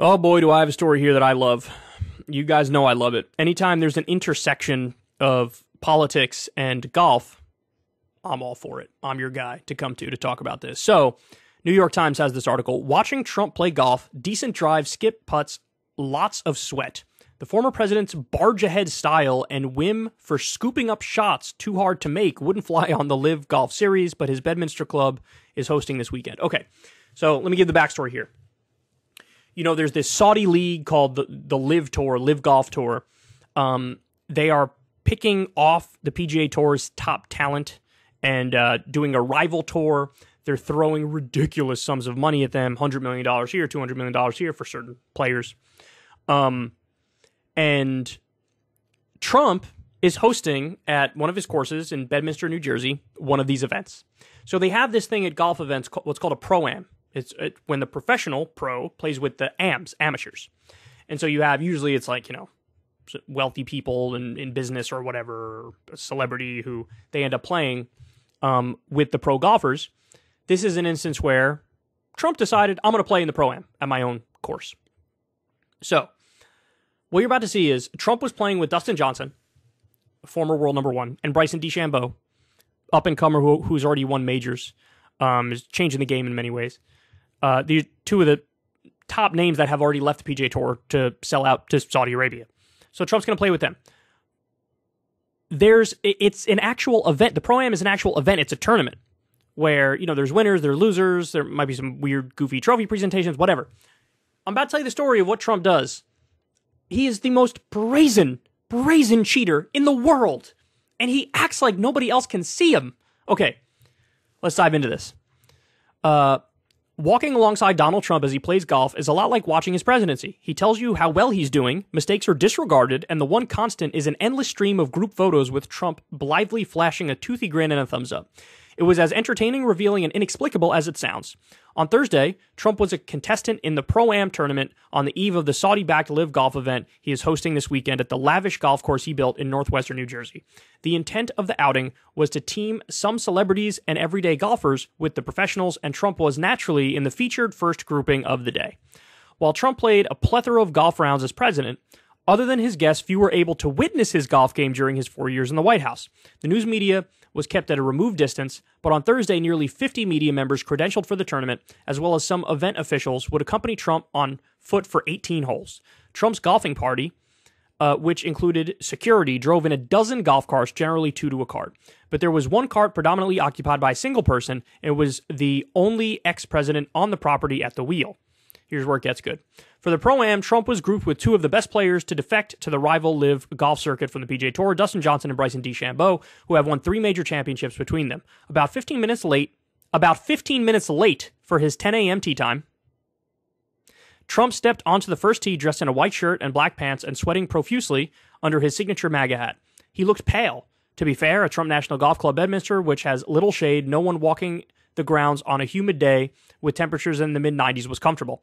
Oh boy, do I have a story here that I love. You guys know I love it. Anytime there's an intersection of politics and golf, I'm all for it. I'm your guy to come to to talk about this. So, New York Times has this article Watching Trump play golf, decent drive, skip putts, lots of sweat. The former president's barge ahead style and whim for scooping up shots too hard to make wouldn't fly on the LIV Golf Series, but his Bedminster club is hosting this weekend. Okay, so let me give the backstory here you know, there's this Saudi league called the, the LIV Tour, LIV Golf Tour. Um, they are picking off the PGA Tour's top talent and uh, doing a rival tour. They're throwing ridiculous sums of money at them $100 million here, $200 million here for certain players. Um, and Trump is hosting at one of his courses in Bedminster, New Jersey, one of these events. So they have this thing at golf events, what's called a pro am. It's it, when the professional pro plays with the AMs, amateurs. And so you have usually it's like, you know, wealthy people in, in business or whatever, a celebrity who they end up playing um, with the pro golfers. This is an instance where Trump decided, I'm going to play in the pro am at my own course. So, what you're about to see is Trump was playing with Dustin Johnson, former world number one, and Bryson DeChambeau, up and comer who, who's already won majors, um, is changing the game in many ways uh, two of the top names that have already left the PGA Tour to sell out to Saudi Arabia. So Trump's going to play with them. There's it's an actual event. The pro am is an actual event. It's a tournament where you know there's winners, there's losers. There might be some weird, goofy trophy presentations, whatever. I'm about to tell you the story of what Trump does. He is the most brazen, brazen cheater in the world, and he acts like nobody else can see him. Okay, let's dive into this. Uh, Walking alongside Donald Trump as he plays golf is a lot like watching his presidency. He tells you how well he's doing, mistakes are disregarded, and the one constant is an endless stream of group photos with Trump blithely flashing a toothy grin and a thumbs up. It was as entertaining, revealing, and inexplicable as it sounds. On Thursday, Trump was a contestant in the Pro Am tournament on the eve of the Saudi backed LIV Golf event he is hosting this weekend at the lavish golf course he built in northwestern New Jersey. The intent of the outing was to team some celebrities and everyday golfers with the professionals, and Trump was naturally in the featured first grouping of the day. While Trump played a plethora of golf rounds as president, other than his guests, few were able to witness his golf game during his four years in the White House. The news media was kept at a removed distance, but on Thursday, nearly 50 media members credentialed for the tournament, as well as some event officials, would accompany Trump on foot for 18 holes. Trump's golfing party, uh, which included security, drove in a dozen golf carts, generally two to a cart. But there was one cart predominantly occupied by a single person, and it was the only ex president on the property at the wheel. Here's where it gets good. For the Pro Am, Trump was grouped with two of the best players to defect to the rival LIV golf circuit from the PGA Tour, Dustin Johnson and Bryson DeChambeau, who have won three major championships between them. About 15 minutes late, about 15 minutes late for his 10 a.m. tee time, Trump stepped onto the first tee dressed in a white shirt and black pants and sweating profusely under his signature MAGA hat. He looked pale. To be fair, a Trump National Golf Club Bedminster, which has little shade, no one walking the grounds on a humid day with temperatures in the mid 90s was comfortable.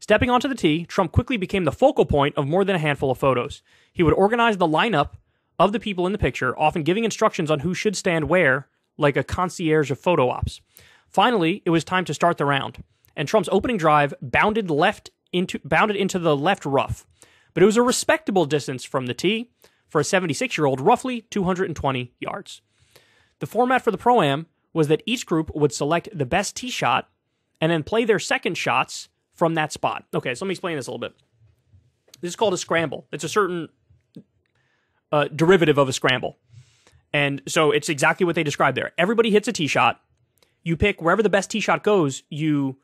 Stepping onto the tee, Trump quickly became the focal point of more than a handful of photos. He would organize the lineup of the people in the picture, often giving instructions on who should stand where, like a concierge of photo ops. Finally, it was time to start the round, and Trump's opening drive bounded left into bounded into the left rough. But it was a respectable distance from the tee for a 76-year-old, roughly 220 yards. The format for the Pro Am was that each group would select the best tee shot and then play their second shots from that spot. Okay, so let me explain this a little bit. This is called a scramble. It's a certain uh, derivative of a scramble. And so it's exactly what they described there. Everybody hits a tee shot. You pick wherever the best tee shot goes, you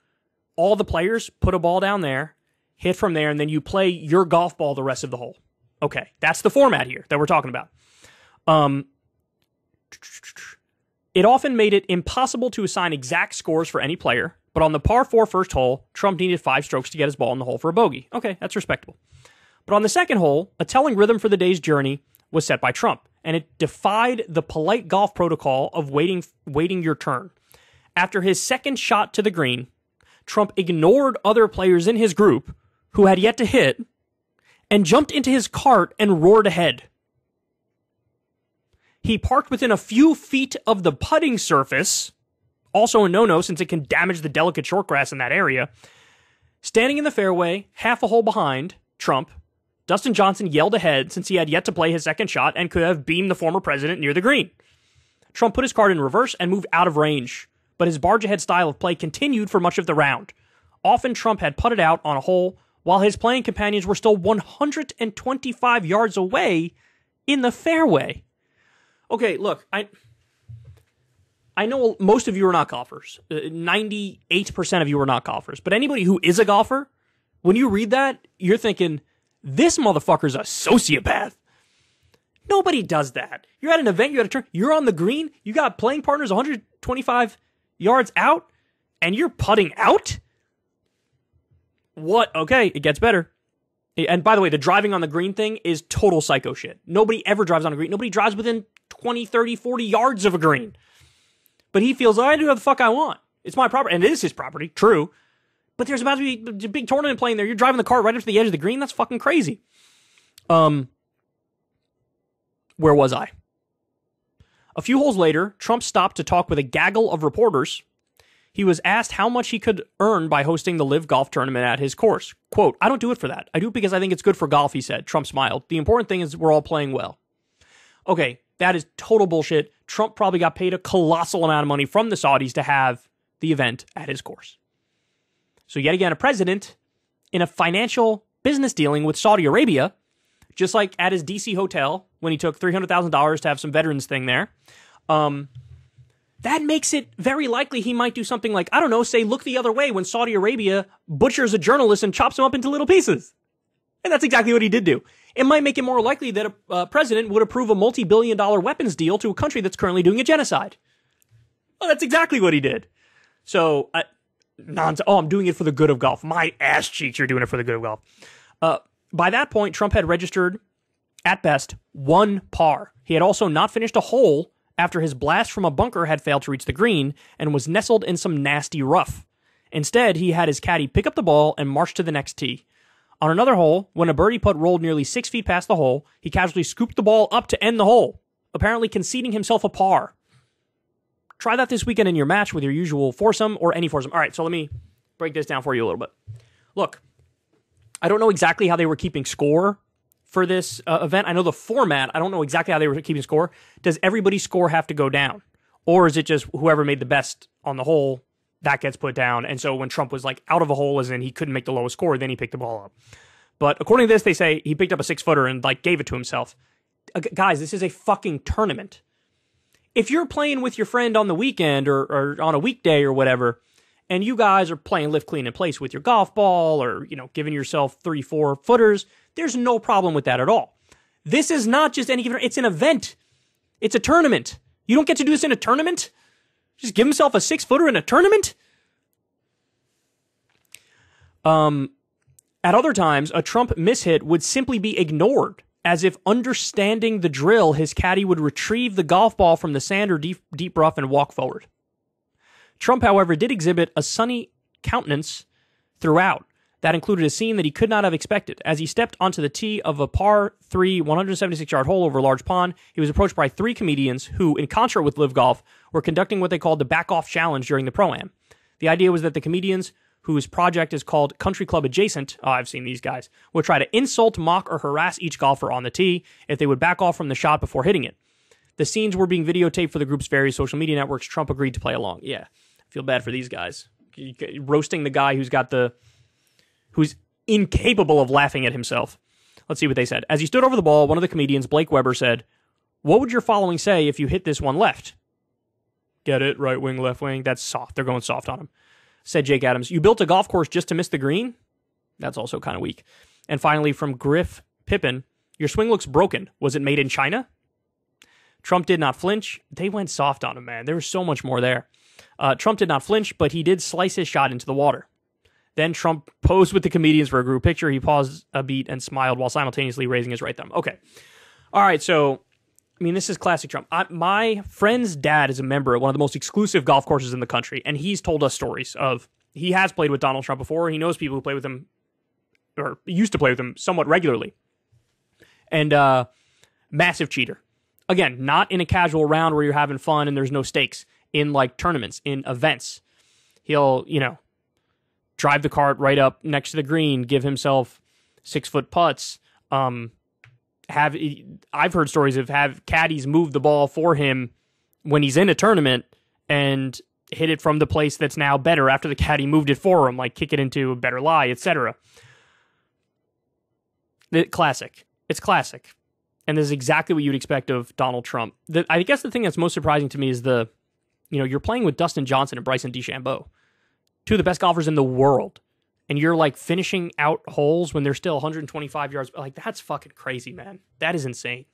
all the players put a ball down there, hit from there, and then you play your golf ball the rest of the hole. Okay, that's the format here that we're talking about. Um, it often made it impossible to assign exact scores for any player, but on the par 4 first hole, Trump needed five strokes to get his ball in the hole for a bogey. Okay, that's respectable. But on the second hole, a telling rhythm for the day's journey was set by Trump, and it defied the polite golf protocol of waiting waiting your turn. After his second shot to the green, Trump ignored other players in his group who had yet to hit and jumped into his cart and roared ahead. He parked within a few feet of the putting surface, also a no no since it can damage the delicate short grass in that area. Standing in the fairway, half a hole behind Trump, Dustin Johnson yelled ahead since he had yet to play his second shot and could have beamed the former president near the green. Trump put his card in reverse and moved out of range, but his barge ahead style of play continued for much of the round. Often Trump had putted out on a hole while his playing companions were still 125 yards away in the fairway. Okay, look, I I know most of you are not golfers. Uh, 98% of you are not golfers. But anybody who is a golfer, when you read that, you're thinking, this motherfucker's a sociopath. Nobody does that. You're at an event, you're at a turn, you're on the green, you got playing partners 125 yards out, and you're putting out? What? Okay, it gets better. And by the way, the driving on the green thing is total psycho shit. Nobody ever drives on a green. Nobody drives within 20, 30, 40 yards of a green. But he feels, I do what the fuck I want. It's my property. And it is his property, true. But there's about to be a big tournament playing there. You're driving the car right up to the edge of the green. That's fucking crazy. Um, where was I? A few holes later, Trump stopped to talk with a gaggle of reporters. He was asked how much he could earn by hosting the LIV Golf tournament at his course. Quote, I don't do it for that. I do it because I think it's good for golf, he said. Trump smiled. The important thing is we're all playing well. Okay, that is total bullshit. Trump probably got paid a colossal amount of money from the Saudis to have the event at his course. So, yet again, a president in a financial business dealing with Saudi Arabia, just like at his DC hotel when he took $300,000 to have some veterans thing there. Um, that makes it very likely he might do something like, I don't know, say, look the other way when Saudi Arabia butchers a journalist and chops him up into little pieces. And that's exactly what he did do. It might make it more likely that a uh, president would approve a multi billion dollar weapons deal to a country that's currently doing a genocide. Well, that's exactly what he did. So, uh, oh, I'm doing it for the good of golf. My ass cheeks, you're doing it for the good of golf. Uh, by that point, Trump had registered, at best, one par. He had also not finished a hole after his blast from a bunker had failed to reach the green and was nestled in some nasty rough. Instead, he had his caddy pick up the ball and march to the next tee. On another hole, when a birdie putt rolled nearly six feet past the hole, he casually scooped the ball up to end the hole, apparently conceding himself a par. Try that this weekend in your match with your usual foursome or any foursome. All right, so let me break this down for you a little bit. Look, I don't know exactly how they were keeping score for this uh, event. I know the format. I don't know exactly how they were keeping score. Does everybody's score have to go down? Or is it just whoever made the best on the hole that gets put down. And so when Trump was like out of a hole, as in he couldn't make the lowest score, then he picked the ball up. But according to this, they say he picked up a six footer and like gave it to himself. Uh, guys, this is a fucking tournament. If you're playing with your friend on the weekend or, or on a weekday or whatever, and you guys are playing lift clean in place with your golf ball or, you know, giving yourself three, four footers, there's no problem with that at all. This is not just any given, it's an event. It's a tournament. You don't get to do this in a tournament. Just give himself a six footer in a tournament? Um, at other times, a Trump mishit would simply be ignored, as if understanding the drill, his caddy would retrieve the golf ball from the sand or deep, deep rough and walk forward. Trump, however, did exhibit a sunny countenance throughout, that included a scene that he could not have expected. As he stepped onto the tee of a par 3 176 yard hole over a large pond, he was approached by three comedians who, in concert with LIV Golf, were conducting what they called the back off challenge during the pro am. The idea was that the comedians, whose project is called Country Club Adjacent, oh, I've seen these guys, would try to insult, mock, or harass each golfer on the tee if they would back off from the shot before hitting it. The scenes were being videotaped for the group's various social media networks. Trump agreed to play along. Yeah, feel bad for these guys. Roasting the guy who's got the who's incapable of laughing at himself. Let's see what they said. As he stood over the ball, one of the comedians, Blake Weber, said, What would your following say if you hit this one left? Get it? Right wing, left wing. That's soft. They're going soft on him. Said Jake Adams. You built a golf course just to miss the green? That's also kind of weak. And finally, from Griff Pippin, Your swing looks broken. Was it made in China? Trump did not flinch. They went soft on him, man. There was so much more there. Uh, Trump did not flinch, but he did slice his shot into the water. Then Trump posed with the comedians for a group picture. He paused a beat and smiled while simultaneously raising his right thumb. Okay. All right. So, I mean, this is classic Trump. I, my friend's dad is a member at one of the most exclusive golf courses in the country, and he's told us stories of he has played with Donald Trump before. He knows people who play with him or used to play with him somewhat regularly. And uh, massive cheater. Again, not in a casual round where you're having fun and there's no stakes. In like tournaments, in events, he'll you know drive the cart right up next to the green, give himself six foot putts. Um, have I've heard stories of have caddies move the ball for him when he's in a tournament and hit it from the place that's now better after the caddy moved it for him, like kick it into a better lie, etc. Classic. It's classic. And this is exactly what you'd expect of Donald Trump. The, I guess the thing that's most surprising to me is the, you know, you're playing with Dustin Johnson and Bryson DeChambeau, two of the best golfers in the world, and you're like finishing out holes when they're still 125 yards. Like that's fucking crazy, man. That is insane.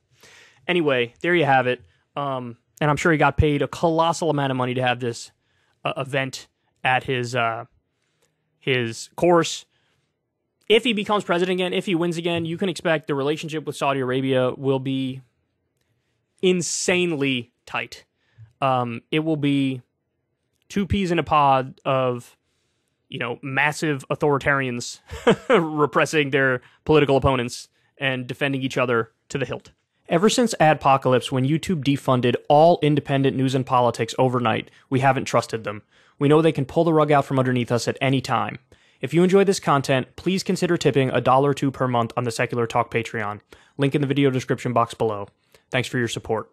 Anyway, there you have it. Um, and I'm sure he got paid a colossal amount of money to have this uh, event at his uh, his course. If he becomes president again, if he wins again, you can expect the relationship with Saudi Arabia will be insanely tight. Um, it will be two peas in a pod of you know massive authoritarians repressing their political opponents and defending each other to the hilt. Ever since Adpocalypse, when YouTube defunded all independent news and politics overnight, we haven't trusted them. We know they can pull the rug out from underneath us at any time. If you enjoy this content, please consider tipping a dollar or two per month on the Secular Talk Patreon. Link in the video description box below. Thanks for your support.